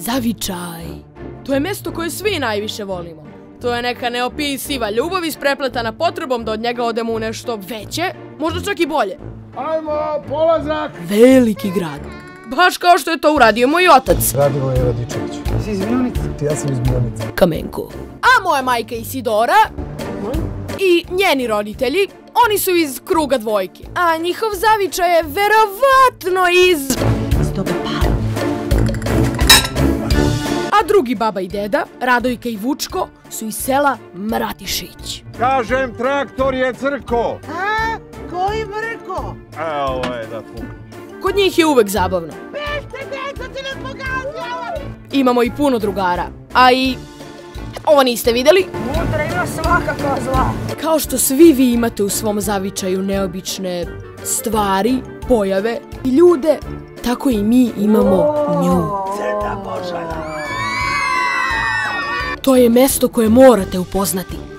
Zavičaj. To je mesto koje svi najviše volimo. To je neka neopisiva ljubav isprepletana potrebom da od njega odemo u nešto veće, možda čak i bolje. Ajmo, polazak! Veliki grad. Baš kao što je to uradio moj otac, Radilo je Radičević. Si iz Mionice? Ja sam iz Mionice. Kamenko. A moja majka Isidora i njeni roditelji, oni su iz kruga dvojke. A njihov zavičaj je verovatno iz... drugi baba i deda, Radojka i Vučko, su iz sela Mratišić. Kažem, traktor je crko. A, koji mrko? Evo je da pukne. Kod njih je uvek zabavno. Bešte, deco, ti nas! Imamo i puno drugara. A i... Ovo niste vidjeli? Unutra ima svakako zla. Kao što svi vi imate u svom zavičaju neobične stvari, pojave i ljude, tako i mi imamo nju. To je mesto koje morate upoznati.